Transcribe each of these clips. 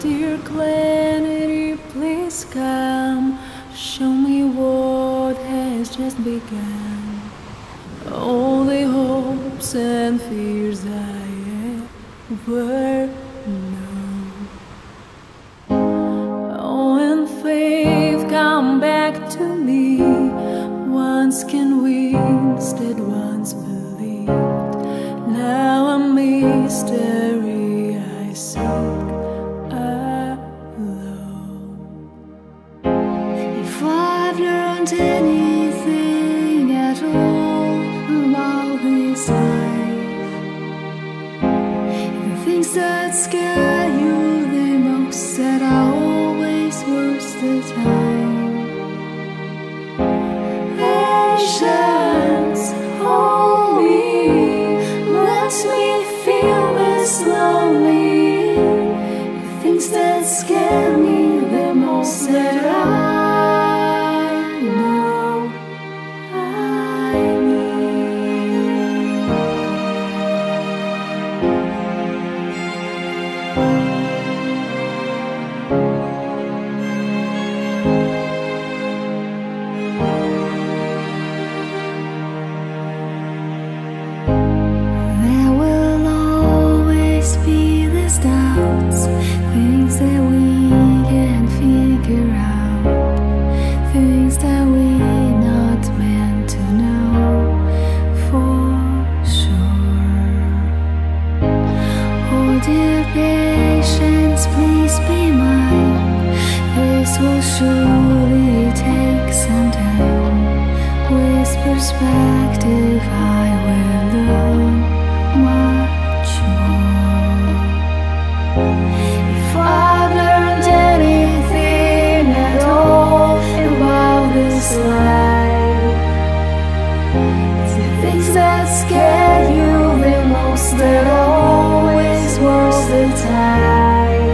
dear clarity, please come. Show me what has just begun. All the hopes and fears I ever know. Oh, and faith, come back to me. Once convinced that once believed. Now a mystery anything at all about this life, the things that scare you the most that are always worth the time. Let me feel this lonely. The things that scare me things that we can't figure out, things that we're not meant to know for sure. Oh, dear patience, please be mine. This will surely take some time. Whispers back. things that scare you the most that always was the time.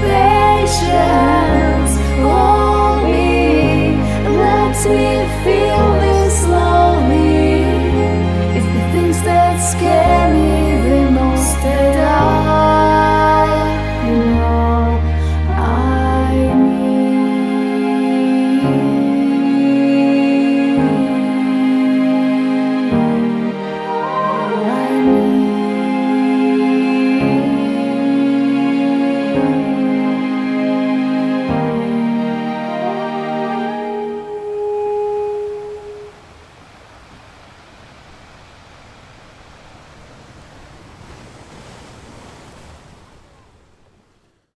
Patience, hold me, let me feel this slowly. It's the things that scare.